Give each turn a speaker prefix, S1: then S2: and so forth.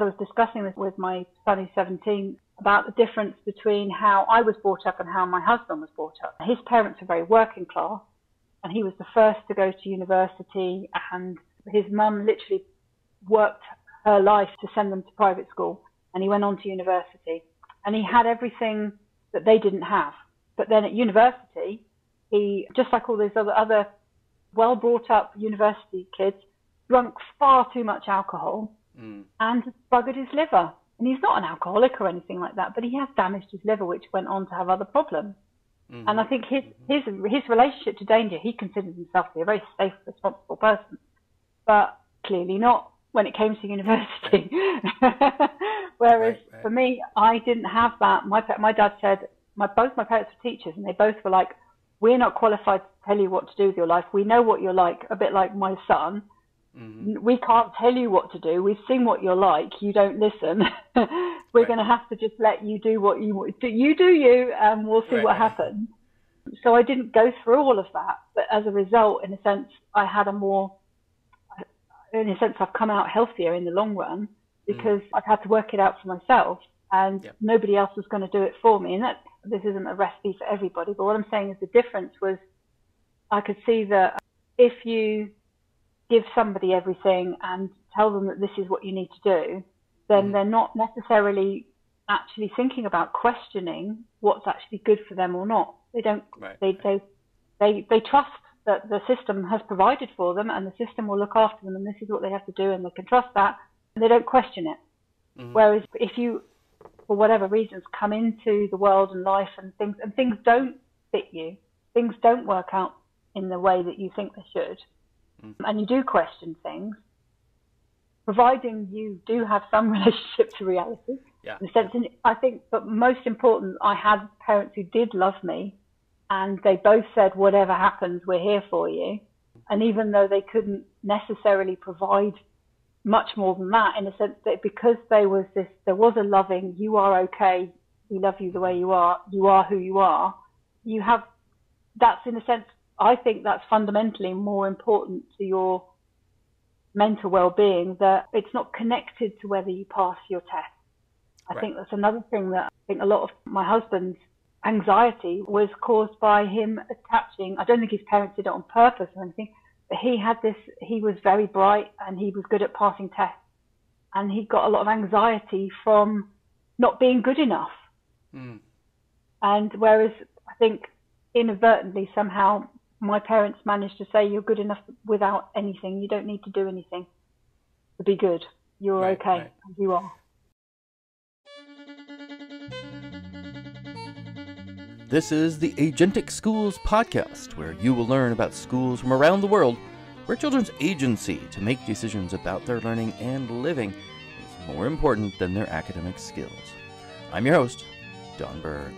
S1: I was discussing this with my son who's 17 about the difference between how I was brought up and how my husband was brought up. His parents were very working class, and he was the first to go to university, and his mum literally worked her life to send them to private school, and he went on to university, and he had everything that they didn't have. But then at university, he, just like all those other, other well brought up university kids, drunk far too much alcohol mm. and buggered his liver. And he's not an alcoholic or anything like that, but he has damaged his liver, which went on to have other problems. Mm-hmm. And I think his his his relationship to danger, he considers himself to be a very safe, responsible person, but clearly not when it came to university. Whereas right, right. for me, I didn't have that. My my dad said my both my parents were teachers, and they both were like, "We're not qualified to tell you what to do with your life. We know what you're like." A bit like my son. Mm-hmm. We can't tell you what to do. We've seen what you're like. You don't listen. We're right. going to have to just let you do what you do. You do you, and we'll see right, what happens. So I didn't go through all of that, but as a result, in a sense, I had a more, in a sense, I've come out healthier in the long run mm. because mm. I've had to work it out for myself, and yep. nobody else was going to do it for me. And that this isn't a recipe for everybody, but what I'm saying is the difference was, I could see that if you give somebody everything and tell them that this is what you need to do, then mm. they're not necessarily actually thinking about questioning what's actually good for them or not. They don't. Right. They, they they they trust that the system has provided for them and the system will look after them and this is what they have to do and they can trust that and they don't question it. Mm-hmm. Whereas if you, for whatever reasons, come into the world and life and things and things don't fit you, things don't work out in the way that you think they should, mm-hmm. and you do question things, providing you do have some relationship to reality. Yeah. In the sense, in, I think, but most important, I had parents who did love me, and they both said, "Whatever happens, we're here for you." And even though they couldn't necessarily provide much more than that, in a sense that because there was this, there was a loving, "You are okay. We love you the way you are. You are who you are." You have that's in a sense I think that's fundamentally more important to your mental well-being that it's not connected to whether you pass your test. I right. think that's another thing that I think a lot of my husband's anxiety was caused by him attaching. I don't think his parents did it on purpose or anything, but he had this. He was very bright and he was good at passing tests, and he got a lot of anxiety from not being good enough. Mm. And whereas I think inadvertently somehow my parents managed to say you're good enough without anything. You don't need to do anything to be good. You're right, okay right. as you are.
S2: This is the Agentic Schools podcast, where you will learn about schools from around the world where children's agency to make decisions about their learning and living is more important than their academic skills. I'm your host, Don Berg.